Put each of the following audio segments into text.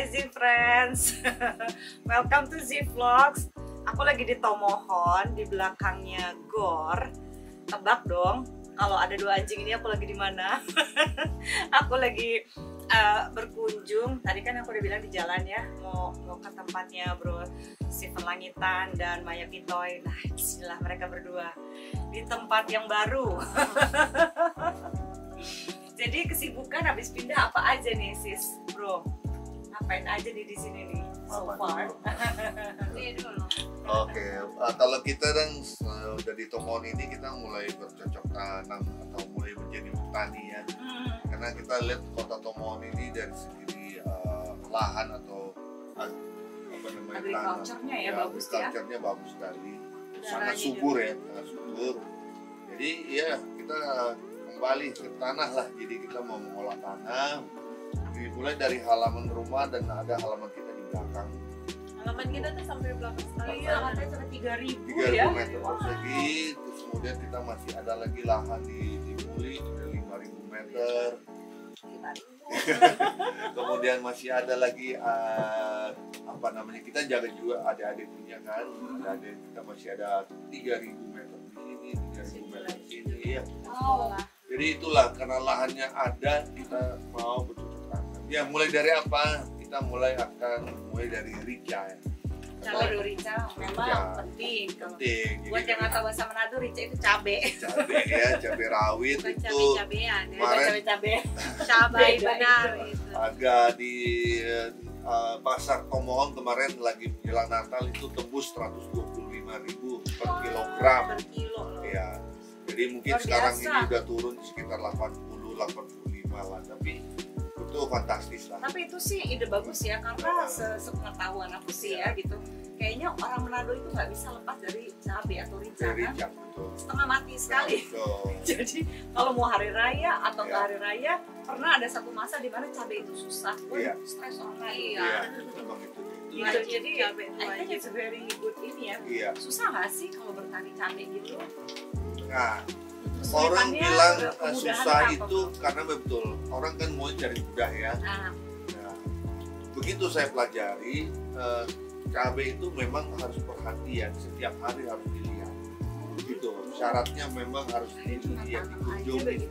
Hai Z Friends, welcome to Z Vlogs. Aku lagi di Tomohon, di belakangnya Gor. Tebak dong, kalau ada dua anjing ini aku lagi di mana? aku lagi uh, berkunjung. Tadi kan aku udah bilang di jalan ya, mau mau ke tempatnya Bro Steven Langitan dan Maya Pitoy. Nah, Bismillah mereka berdua di tempat yang baru. Jadi kesibukan habis pindah apa aja nih sis, bro? Ngapain aja nih di sini nih? So far. Oke, uh, kalau kita kan uh, udah di Tomon ini kita mulai bercocok tanam atau mulai menjadi petani ya. Hmm. Karena kita lihat kota Tomon ini dari segi uh, lahan atau uh, apa namanya Agriculture-nya ya, bagus ya. agriculture-nya bagus sekali. Sangat subur ya, sangat subur. Jadi ya kita kembali ke tanah lah. Jadi kita mau mengolah tanah. Dimulai dari halaman rumah dan ada halaman kita di belakang. Halaman kita tuh sampai belakang sekali. Iya, katanya sampai tiga ribu 3000 ya. meter persegi terus kemudian kita masih ada lagi lahan di di Muli ada 5000 meter. Kemudian masih ada lagi eh, apa namanya kita jaga juga adik-adik punya kan. Adik kita masih ada 3000 meter di sini 3000 meter di sini. Ya Oh, jadi itulah karena lahannya ada kita mau ya mulai dari apa kita mulai akan mulai dari rica ya cabai rica memang Ya. penting. Kalau penting buat yang nggak tahu bahasa Manado rica itu cabe. cabai ya cabai rawit bukan itu cabai-cabean ya Bukan Kemarin- cabe-cabe. cabai benar itu. gitu harga di eh, pasar Tomohon kemarin lagi menjelang Natal itu tembus 125.000 per kilogram per kilo ya jadi mungkin Luar sekarang biasa. ini udah turun sekitar 80 85 lah tapi itu fantastis lah Tapi itu sih ide bagus ya karena se sepengetahuan aku sih ya gitu. Kayaknya orang Manado itu nggak bisa lepas dari cabe atau rica dari kan. jam betul Setengah mati sekali. Betul. Jadi kalau mau hari raya atau nggak Iya. hari raya pernah ada satu masa di mana cabai itu susah. Wah, Iya. Stres orang Iya. iya Gitu. Wajib Jadi cabai I itu think it's very good ini ya. iya Susah nggak sih kalau bertani cabai gitu? nah orang bilang eh, susah apa, itu karena betul orang kan mau cari mudah ya Nah, Nah, begitu saya pelajari, eh, cabai itu memang harus perhatian, setiap hari harus dilihat. Gitu, syaratnya memang harus dilihat, dikunjungi.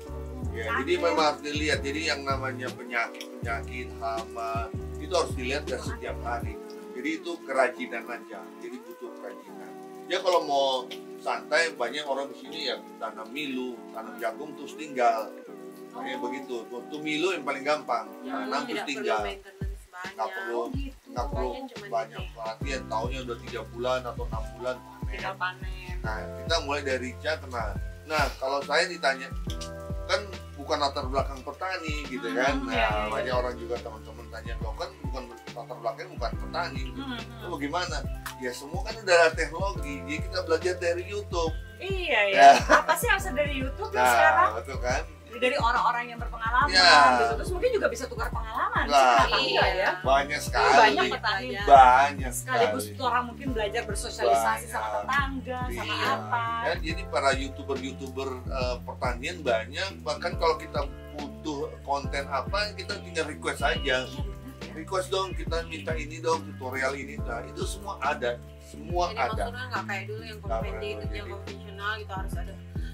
Ya, jadi memang harus dilihat. Jadi yang namanya penyakit, penyakit, hama itu harus dilihat ya setiap hari. Jadi itu kerajinan aja. Jadi butuh kerajinan. Ya kalau mau santai banyak orang di sini yang tanam milu, tanam jagung terus tinggal. Kayak begitu. Untuk milu yang paling gampang. yang Tanam terus tinggal banyak nggak perlu gitu. nggak perlu banyak perhatian tahunnya udah tiga bulan atau enam bulan panen panen. nah kita mulai dari rica kenal nah kalau saya ditanya kan bukan latar belakang petani gitu kan Hmm, nah iya, iya, banyak iya. orang juga teman-teman tanya lo kan bukan latar belakang bukan petani Hmm, itu bagaimana ya semua kan udah ada teknologi jadi kita belajar dari YouTube Iya ya. Ya. Apa sih yang dari YouTube ya sekarang? nah betul kan Dari orang-orang yang berpengalaman Ya. gitu. Terus mungkin juga bisa tukar pengalaman. sih, Lah. kenapa enggak ya? banyak sekali Banyak petani. banyak Sekaligus sekali orang mungkin belajar bersosialisasi sama Banyak. tetangga, sama Iya. apa. Ya, jadi para youtuber-youtuber eh, pertanian banyak. Bahkan kalau kita butuh konten apa, kita tinggal request aja. Request dong, kita minta ini dong, tutorial ini. Nah, itu semua ada, semua jadi ada. maksudnya nggak kayak dulu yang kompetitif yang konvensional gitu harus ada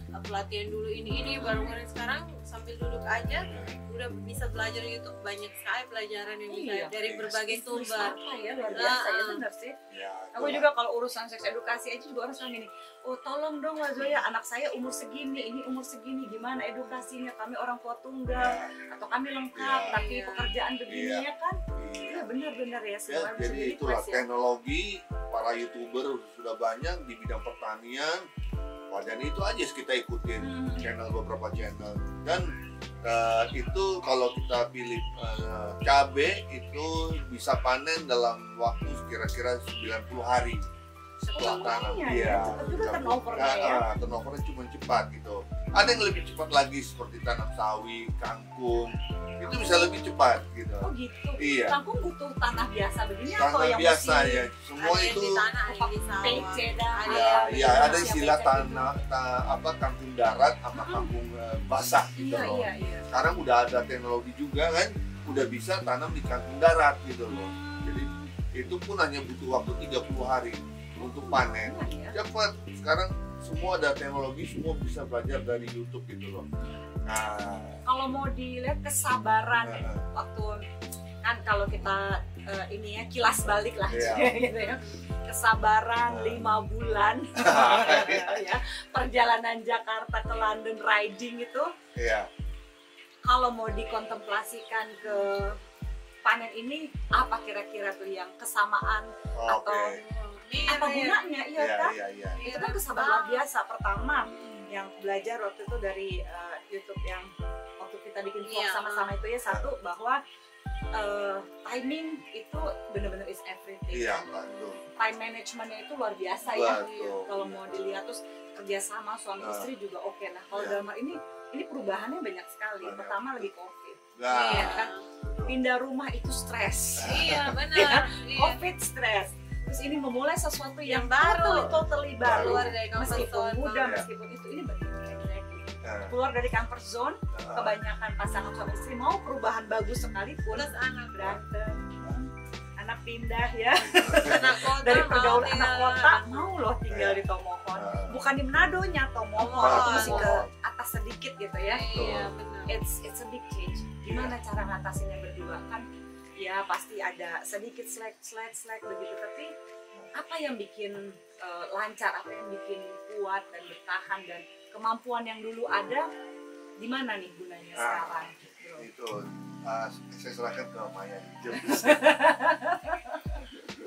uh, pelatihan dulu ini ini baru kemarin sekarang sambil duduk aja udah bisa belajar YouTube banyak sekali pelajaran yang bisa Iya. dari berbagai sumber ya luar biasa ya Ah, ah. benar sih. Ya, Aku juga kalau urusan seks edukasi aja juga orang selalu gini, oh tolong dong Wak Zoya, anak saya umur segini, ini umur segini, gimana edukasinya? Kami orang tua tunggal Ya, atau kami lengkap, Iya. tapi Iya. pekerjaan begini Iya. ya kan? Iya. Benar-benar ya Ya, semua jadi di itulah ya. teknologi para youtuber sudah banyak di bidang pertanian. Wah, dan itu aja kita ikutin Hmm. channel beberapa channel dan eh, itu kalau kita pilih eh, cabe itu bisa panen dalam waktu kira-kira 90 hari setelah tanam iya, iya ya. Cepat juga turnovernya ya. Ah, ah, turnovernya cuma cepat gitu ada yang lebih cepat lagi seperti tanam sawi kangkung. Itu bisa lebih cepat gitu. Oh gitu. iya. Kangkung butuh tanah biasa begini atau tanah yang biasa mesti ya. Semua ada itu di tanah ada di sawah. PC dah. Ada ya, yang ya ada istilah tanah ta- apa kangkung darat sama Mm-mm. kangkung eh, basah gitu Iya loh. iya iya. sekarang udah ada teknologi juga kan? Udah bisa tanam di kantong darat gitu loh. Jadi itu pun hanya butuh waktu 30 hari untuk panen. Lumayan ya. cepat. Sekarang semua ada teknologi semua bisa belajar dari YouTube gitu loh nah Kalau mau dilihat kesabaran ya, Nah. waktu kan kalau kita eh, ini ya kilas balik lah Iya. gitu ya kesabaran Nah. lima bulan ya perjalanan Jakarta ke London riding itu ya kalau mau dikontemplasikan ke panen ini apa kira-kira tuh yang kesamaan oke Atau. Apa gunanya iya ya kan ya ya itu kan kesabaran luar biasa pertama yang belajar waktu itu dari uh, YouTube yang waktu kita bikin vlog Iya. sama-sama itu ya satu bahwa uh, timing itu benar-benar is everything iya betul time managementnya itu luar biasa ya Betul. kalau mau dilihat terus kerjasama suami Ah. istri juga oke nah kalau Iya. dalam hal ini ini perubahannya banyak sekali Banyak. pertama lagi covid nah Iya. kan pindah rumah itu stres Iya Ya benar. Iya. covid stres terus ini memulai sesuatu yang, Yang baru. totally, totally baru. Keluar dari comfort meskipun zone. muda Ya. meskipun itu ini exactly. nah, keluar dari comfort zone nah, kebanyakan pasangan suami istri mau perubahan bagus sekalipun. Plus anak berantem. anak pindah ya. Anak kota dari pergaulan anak kota mau loh tinggal di Tomohon nah, bukan di Manado nya Tomohon Tomohon. itu masih ke atas sedikit gitu ya. Iya benar. it's it's a big change. Gimana cara ngatasinnya berdua? Kan ya pasti ada sedikit slack slack slack begitu. Tapi apa yang bikin eh, lancar apa yang bikin kuat dan bertahan dan kemampuan yang dulu ada di mana nih gunanya Ah. sekarang bro? itu ah, saya serahkan ke Maya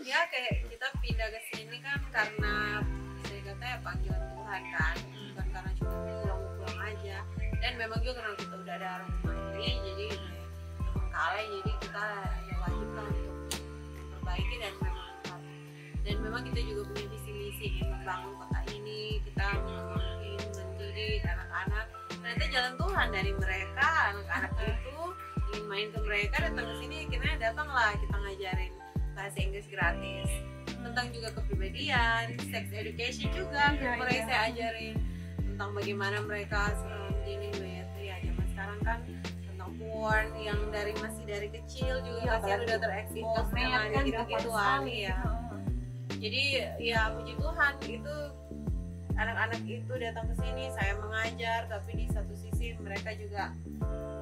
ya kayak kita pindah ke sini kan karena bisa dikata ya panggilan Tuhan kan. Bukan karena cuma pulang-pulang aja. Dan memang juga karena kita udah ada rumah sendiri jadi terbengkalai jadi kita ya wajib lah untuk memperbaiki dan memang dan memang kita juga punya visi misi membangun kota ini kita ingin mendidik anak-anak. Ternyata jalan Tuhan dari mereka anak-anak itu ingin main ke mereka datang ke sini akhirnya datanglah kita ngajarin bahasa Inggris gratis. Tentang juga kepribadian, sex education juga mereka iya. saya ajarin tentang bagaimana mereka um, dealing with ya zaman sekarang kan porn yang dari masih dari kecil juga Iya, pasti udah terekspos dengan kan gitu gampang gituan sekali. ya jadi ya puji Tuhan itu anak-anak itu datang ke sini saya mengajar tapi di satu sisi mereka juga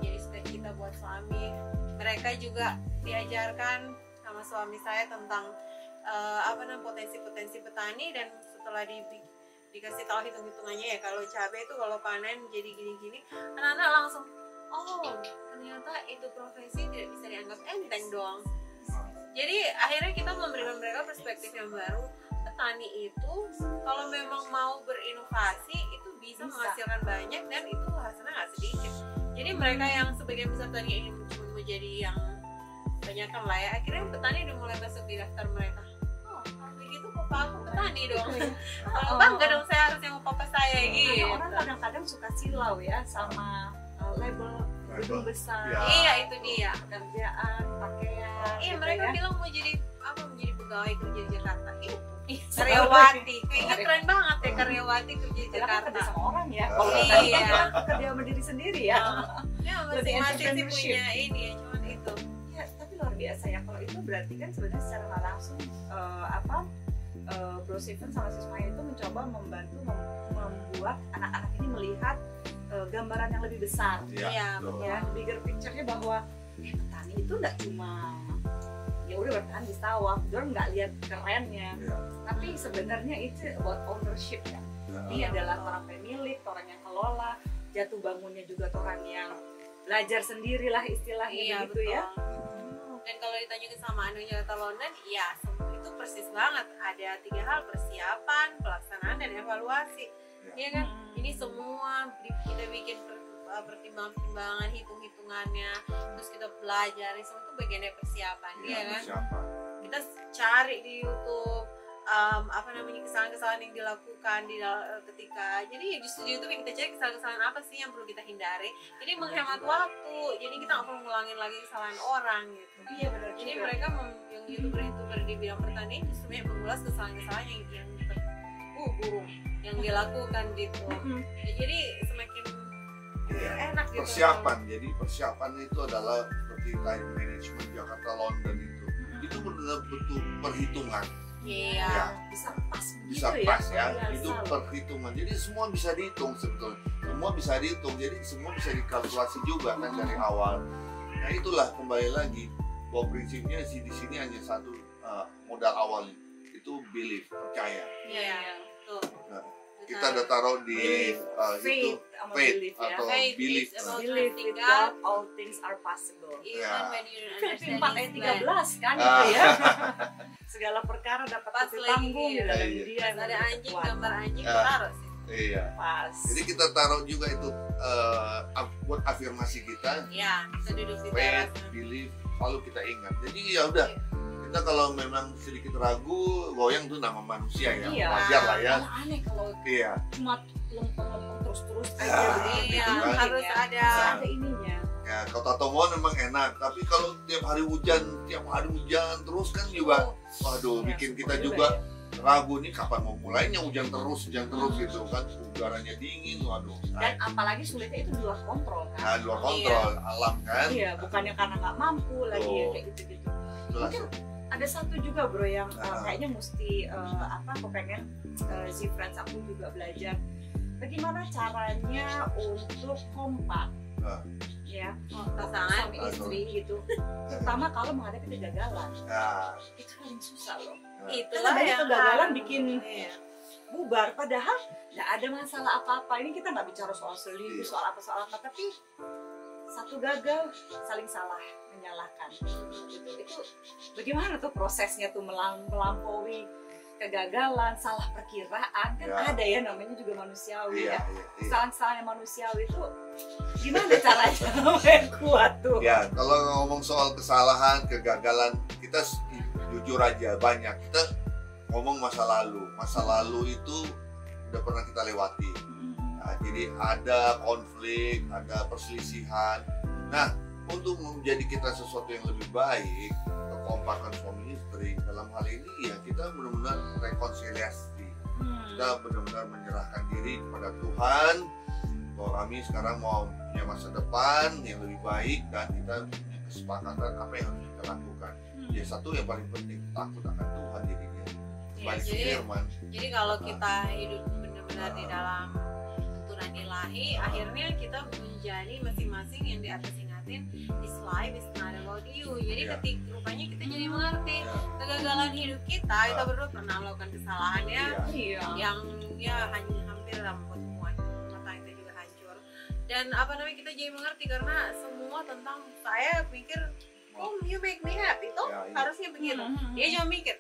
jadi cita buat suami. Mereka juga diajarkan sama suami saya tentang eh, apa namanya potensi-potensi petani dan setelah di, dikasih tahu hitung-hitungannya ya kalau cabai itu kalau panen jadi gini-gini anak-anak langsung oh ternyata itu profesi tidak bisa dianggap enteng dong. Jadi akhirnya kita memberikan mereka perspektif yang baru. Petani itu kalau memang mau berinovasi itu bisa, Bisa. menghasilkan banyak dan itu hasilnya nggak sedikit. Jadi mereka yang sebagian besar tadi ingin menjadi yang banyak kan lah ya. Akhirnya petani udah mulai masuk di daftar mereka. Oh kalau begitu papa aku petani dong. kalau Oh. bangga dong saya harus yang papa saya gitu Karena orang kadang-kadang suka silau ya sama label gedung besar Ya. iya itu dia pekerjaan pakaian iya gitu mereka ya. bilang mau jadi apa menjadi pegawai kerja di Jakarta itu Ih, karyawati kayaknya keren banget ya karyawati kerja di kan kerja Jakarta sama orang ya. Oh, Kalau iya. kan kita kerja sama diri sendiri ya. ya masing-masing sih punya ini ya cuman itu Ya, tapi luar biasa ya. Kalau itu berarti kan sebenarnya secara langsung eh, apa eh, Bro Steven sama Sis Maya itu mencoba membantu mem- membuat anak-anak ini melihat eh, gambaran yang lebih besar. Iya, Iya, betul. Ya, bigger picture-nya bahwa eh, petani itu nggak cuma ya udah bertahan di sawah, dia nggak lihat kerennya, Iya. tapi sebenarnya itu about ownership ya. Nah, Dia adalah orang pemilik, orang yang kelola, jatuh bangunnya juga orang yang belajar sendirilah istilahnya iya begitu betul ya. dan kalau ditanya kesamaan dengan Jakarta London ya semua itu persis banget ada tiga hal persiapan pelaksanaan dan evaluasi Iya kan Hmm. Ini semua kita bikin uh, pertimbangan-pertimbangan hitung-hitungannya terus kita pelajari semua itu bagian dari persiapan Iya, ya kan? persiapan. kita cari di YouTube um, apa namanya kesalahan-kesalahan yang dilakukan di dal- ketika jadi ya justru di YouTube yang kita cari kesalahan-kesalahan apa sih yang perlu kita hindari. Jadi menghemat waktu jadi kita nggak perlu ngulangin lagi kesalahan orang gitu. Iya benar jadi juga. mereka mem- yang youtuber youtuber di bidang pertanian justru banyak mengulas kesalahan-kesalahan yang yang ter- uh burung yang dilakukan gitu. Ya, jadi semakin Iya. enak gitu Persiapan. Jadi persiapan itu adalah seperti time management Jakarta London itu itu benar betul perhitungan Iya. Ya. bisa pas bisa gitu pas ya Luar itu perhitungan jadi semua bisa dihitung sebetulnya semua bisa dihitung jadi semua bisa dikalkulasi juga kan dari awal nah itulah kembali lagi bahwa prinsipnya sih di sini hanya satu uh, modal awalnya itu belief percaya Iya. Nah, kita udah taruh di Belief, uh, itu faith faith belief ya atau Faith belief believe trusting with God. All things are possible Even Ya. when you Filipi understand 4 ayat His plan. 13 kan Ah. itu ya segala perkara dapat Pas kita lagi, tanggung iya. dalam Iya. dia ada anjing, gambar anjing, Ah. taruh sih. iya pas jadi kita taruh juga itu uh, buat afirmasi kita Iya, kita duduk di faith, teras. belief, selalu kita ingat. Jadi ya udah, kita kalau memang sedikit ragu, goyang tuh nama manusia ya, Iya. wajar lah ya. malah aneh kalau Iya, cuma lempeng-lempeng terus-terus Ya, aja Iya, gitu kan. harus Ya. ada. Harus ada ininya ya kalau tatomon memang enak, tapi kalau tiap hari hujan, tiap hari hujan terus kan juga, waduh, Ya, bikin kita ya. juga ragu nih kapan mau mulainya hujan terus, hujan terus gitu kan, udaranya dingin, waduh. dan apalagi sulitnya itu di luar kontrol Nah, kan luar kontrol alam kan, iya bukannya karena nggak mampu lagi ya kayak gitu-gitu jelas. mungkin ada satu juga bro yang uh, kayaknya mesti uh, apa aku pengen uh, si friends aku juga belajar. Bagaimana caranya untuk kompak Ah. ya Pasangan. suami istri gitu. Terutama kalau menghadapi kegagalan. Nah, itu paling susah loh. Itulah banyak yang kegagalan bikin Iya. bubar. Padahal nggak ada masalah apa-apa. Ini kita nggak bicara soal selingkuh Iya. soal apa soal apa tapi satu gagal saling salah menyalahkan gitu itu bagaimana tuh prosesnya tuh melampaui kegagalan salah perkiraan kan Ya. ada ya namanya juga manusiawi iya, ya iya. kesalahan-kesalahan yang manusiawi itu gimana caranya yang kuat tuh Ya, kalau ngomong soal kesalahan, kegagalan, kita jujur aja banyak. Kita ngomong masa lalu. Masa lalu itu udah pernah kita lewati. Nah, jadi ada konflik, ada perselisihan. Nah, untuk menjadi kita sesuatu yang lebih baik, kekompakan suami istri dalam hal ini ya kita benar-benar rekonsiliasi. Hmm. Kita benar-benar menyerahkan diri kepada Tuhan bahwa kami sekarang mau punya masa depan yang lebih baik dan kita punya kesepakatan apa yang harus kita lakukan. Hmm. Ya satu yang paling penting takut akan Tuhan Balik ke jadi- firman. Jadi kalau kita hidup benar-benar di dalam tuntunan ilahi, akhirnya kita menjadi masing-masing yang di atas ingatin this life is not about you. Jadi Iya. ketik rupanya kita jadi mengerti Ya, kegagalan hidup kita, kita Ah. berdua pernah melakukan kesalahan ya iya. iya yang ya hanya hampir lah membuat semua rumah tangga kita juga hancur. Dan apa namanya kita jadi mengerti karena semua tentang saya pikir Oh, you make me happy, toh Ya, iya. harusnya begitu. Hmm. Dia cuma mikir